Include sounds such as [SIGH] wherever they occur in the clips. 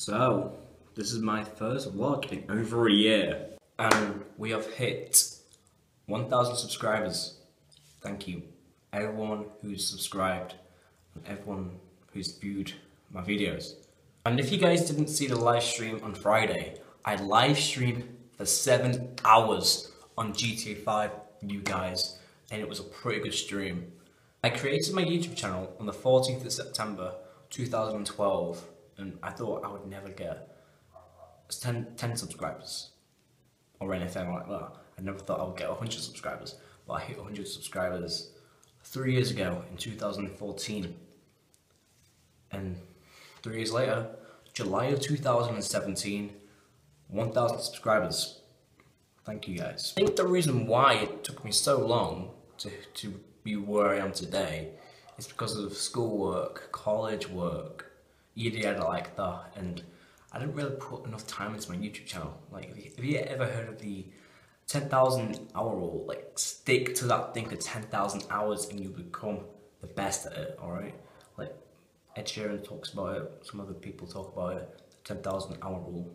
So, this is my first vlog in over a year, and we have hit 1,000 subscribers. Thank you, everyone who's subscribed, and everyone who's viewed my videos. And if you guys didn't see the live stream on Friday, I live streamed for seven hours on GTA 5, you guys, and it was a pretty good stream. I created my YouTube channel on the 14th of September 2012 and I thought I would never get 10, 10 subscribers or anything like that. I never thought I would get 100 subscribers, but I hit 100 subscribers three years ago in 2014. And three years later, July of 2017, 1,000 subscribers. Thank you guys. I think the reason why it took me so long to, to be where I am today is because of schoolwork, college work, yada like that and I didn't really put enough time into my YouTube channel. Like, have you, ever heard of the 10,000 hour rule? Like, stick to that thing for 10,000 hours and you become the best at it, alright? Like, Ed Sheeran talks about it, some other people talk about it, 10,000 hour rule.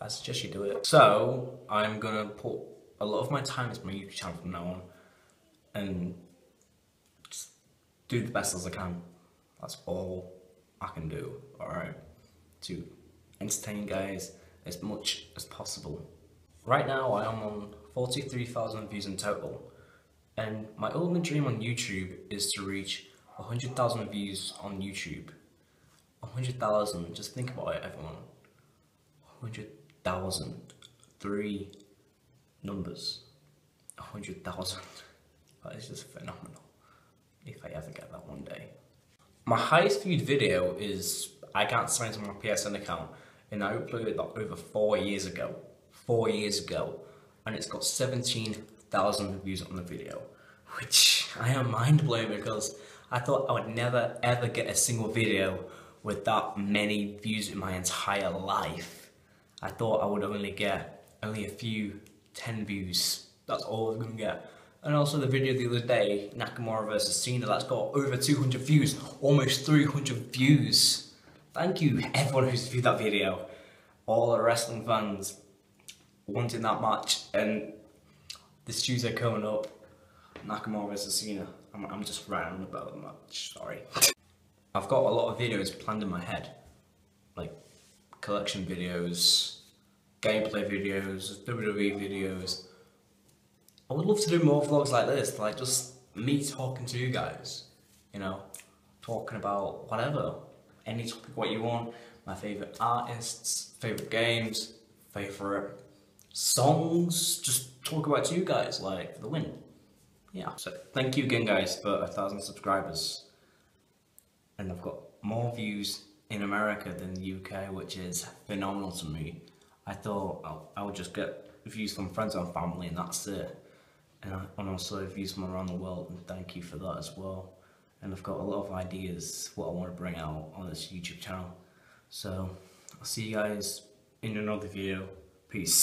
I suggest you do it. So, I'm gonna put a lot of my time into my YouTube channel from now on and just do the best as I can. That's all I can do, alright, to entertain guys as much as possible. Right now I am on 43,000 views in total, and my ultimate dream on YouTube is to reach 100,000 views on YouTube. 100,000, just think about it everyone. 100,000, three numbers. 100,000, [LAUGHS] that is just phenomenal, if I ever get that one day. My highest viewed video is I Can't Sign to my PSN account and I uploaded that over four years ago. Four years ago. And it's got 17,000 views on the video. Which I am mind blown because I thought I would never ever get a single video with that many views in my entire life. I thought I would only get only a few 10 views. That's all I'm gonna get. And also the video the other day, Nakamura versus Cena, that's got over 200 views, almost 300 views. Thank you everyone who's viewed that video. All the wrestling fans wanting that match and this Tuesday coming up, Nakamura versus Cena. I'm, I'm just ranting about the match, sorry. I've got a lot of videos planned in my head, like collection videos, gameplay videos, WWE videos, I would love to do more vlogs like this, like just me talking to you guys, you know, talking about whatever, any topic what you want, my favourite artists, favourite games, favourite songs, just talk about to you guys, like, the win. Yeah, so thank you again guys for a thousand subscribers. And I've got more views in America than the UK, which is phenomenal to me. I thought I would just get views from friends and family and that's it and, I, and also views from around the world and thank you for that as well. And I've got a lot of ideas what I want to bring out on this YouTube channel. So I'll see you guys in another video. Peace